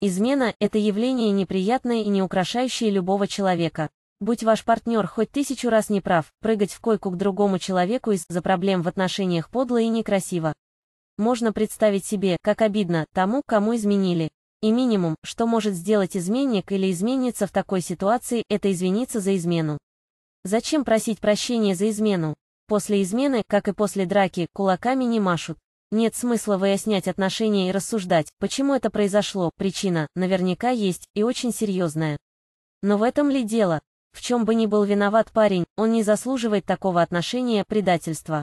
Измена – это явление неприятное и не украшающее любого человека. Будь ваш партнер хоть тысячу раз не прав, прыгать в койку к другому человеку из-за проблем в отношениях подло и некрасиво. Можно представить себе, как обидно тому, кому изменили. И минимум, что может сделать изменник или изменница в такой ситуации, это извиниться за измену. Зачем просить прощения за измену? После измены, как и после драки, кулаками не машут. Нет смысла выяснять отношения и рассуждать, почему это произошло, причина, наверняка есть, и очень серьезная. Но в этом ли дело? В чем бы ни был виноват парень, он не заслуживает такого отношения, предательства.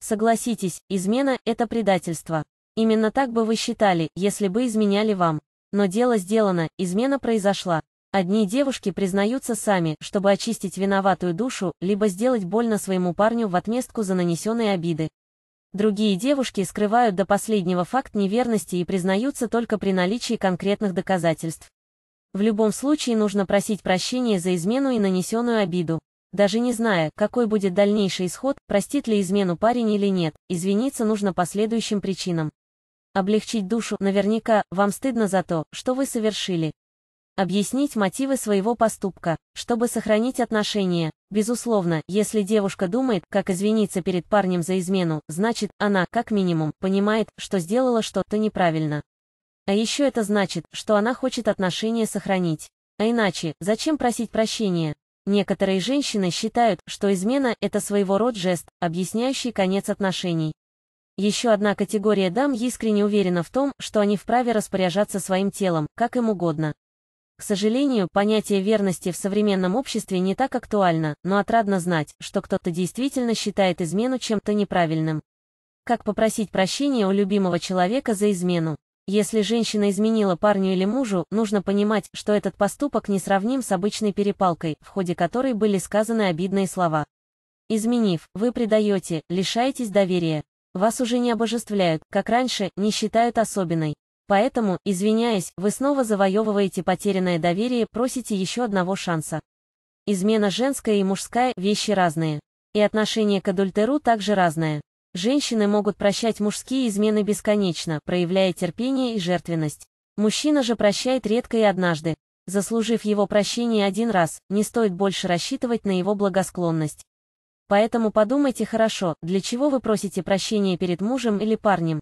Согласитесь, измена – это предательство. Именно так бы вы считали, если бы изменяли вам. Но дело сделано, измена произошла. Одни девушки признаются сами, чтобы очистить виноватую душу, либо сделать больно своему парню в отместку за нанесенные обиды. Другие девушки скрывают до последнего факт неверности и признаются только при наличии конкретных доказательств. В любом случае нужно просить прощения за измену и нанесенную обиду. Даже не зная, какой будет дальнейший исход, простит ли измену парень или нет, извиниться нужно по следующим причинам. Облегчить душу, наверняка, вам стыдно за то, что вы совершили. Объяснить мотивы своего поступка, чтобы сохранить отношения. Безусловно, если девушка думает, как извиниться перед парнем за измену, значит, она, как минимум, понимает, что сделала что-то неправильно. А еще это значит, что она хочет отношения сохранить. А иначе, зачем просить прощения? Некоторые женщины считают, что измена – это своего рода жест, объясняющий конец отношений. Еще одна категория дам искренне уверена в том, что они вправе распоряжаться своим телом, как им угодно. К сожалению, понятие верности в современном обществе не так актуально, но отрадно знать, что кто-то действительно считает измену чем-то неправильным. Как попросить прощения у любимого человека за измену? Если женщина изменила парню или мужу, нужно понимать, что этот поступок не сравним с обычной перепалкой, в ходе которой были сказаны обидные слова. Изменив, вы предаете, лишаетесь доверия. Вас уже не обожествляют, как раньше, не считают особенной. Поэтому, извиняясь, вы снова завоевываете потерянное доверие, просите еще одного шанса. Измена женская и мужская – вещи разные. И отношение к адультеру также разное. Женщины могут прощать мужские измены бесконечно, проявляя терпение и жертвенность. Мужчина же прощает редко и однажды. Заслужив его прощение один раз, не стоит больше рассчитывать на его благосклонность. Поэтому подумайте хорошо, для чего вы просите прощения перед мужем или парнем.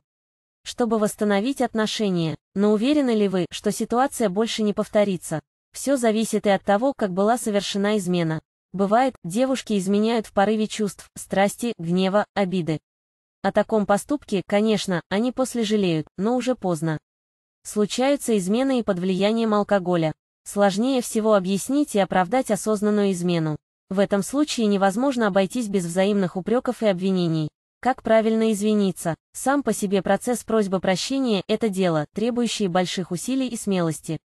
Чтобы восстановить отношения, но уверены ли вы, что ситуация больше не повторится? Все зависит и от того, как была совершена измена. Бывает, девушки изменяют в порыве чувств, страсти, гнева, обиды. О таком поступке, конечно, они после жалеют, но уже поздно. Случаются измены и под влиянием алкоголя. Сложнее всего объяснить и оправдать осознанную измену. В этом случае невозможно обойтись без взаимных упреков и обвинений. Как правильно извиниться? Сам по себе процесс просьбы прощения – это дело, требующее больших усилий и смелости.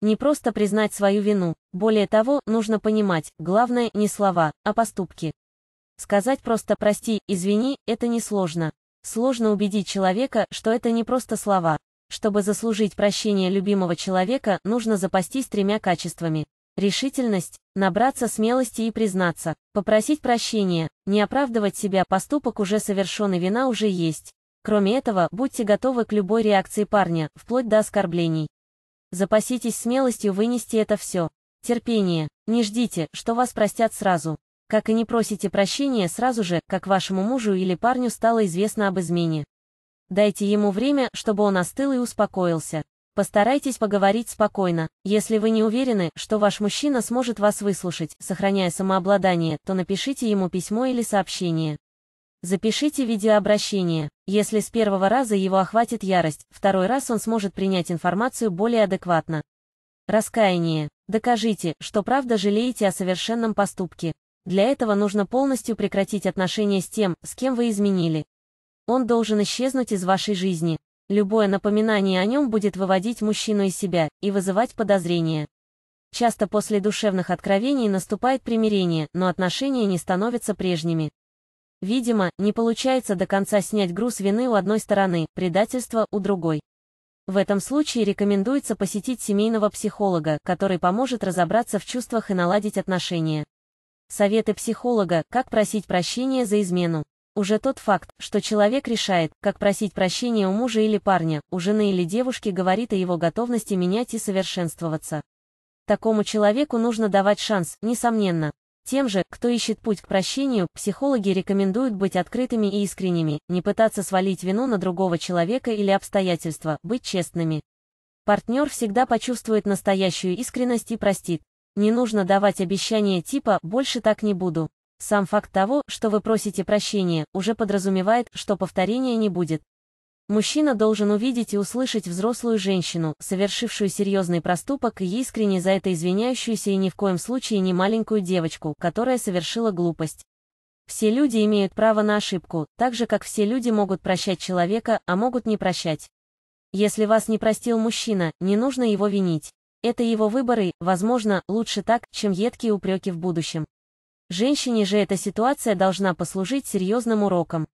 Не просто признать свою вину, более того, нужно понимать, главное не слова, а поступки. Сказать просто «прости», «извини» — это несложно. Сложно убедить человека, что это не просто слова. Чтобы заслужить прощение любимого человека, нужно запастись тремя качествами. Решительность, набраться смелости и признаться, попросить прощения, не оправдывать себя, поступок уже совершен и вина уже есть. Кроме этого, будьте готовы к любой реакции парня, вплоть до оскорблений. Запаситесь смелостью вынести это все. Терпение. Не ждите, что вас простят сразу. Как и не просите прощения сразу же, как вашему мужу или парню стало известно об измене. Дайте ему время, чтобы он остыл и успокоился. Постарайтесь поговорить спокойно. Если вы не уверены, что ваш мужчина сможет вас выслушать, сохраняя самообладание, то напишите ему письмо или сообщение. Запишите видеообращение. Если с первого раза его охватит ярость, второй раз он сможет принять информацию более адекватно. Раскаяние. Докажите, что правда жалеете о совершенном поступке. Для этого нужно полностью прекратить отношения с тем, с кем вы изменили. Он должен исчезнуть из вашей жизни. Любое напоминание о нем будет выводить мужчину из себя и вызывать подозрения. Часто после душевных откровений наступает примирение, но отношения не становятся прежними. Видимо, не получается до конца снять груз вины у одной стороны, предательства у другой. В этом случае рекомендуется посетить семейного психолога, который поможет разобраться в чувствах и наладить отношения. Советы психолога, как просить прощения за измену. Уже тот факт, что человек решает, как просить прощения у мужа или парня, у жены или девушки говорит о его готовности менять и совершенствоваться. Такому человеку нужно давать шанс, несомненно. Тем же, кто ищет путь к прощению, психологи рекомендуют быть открытыми и искренними, не пытаться свалить вину на другого человека или обстоятельства, быть честными. Партнер всегда почувствует настоящую искренность и простит. Не нужно давать обещания типа «больше так не буду». Сам факт того, что вы просите прощения, уже подразумевает, что повторения не будет. Мужчина должен увидеть и услышать взрослую женщину, совершившую серьезный проступок и искренне за это извиняющуюся и ни в коем случае не маленькую девочку, которая совершила глупость. Все люди имеют право на ошибку, так же как все люди могут прощать человека, а могут не прощать. Если вас не простил мужчина, не нужно его винить. Это его выборы, возможно, лучше так, чем едкие упреки в будущем. Женщине же эта ситуация должна послужить серьезным уроком.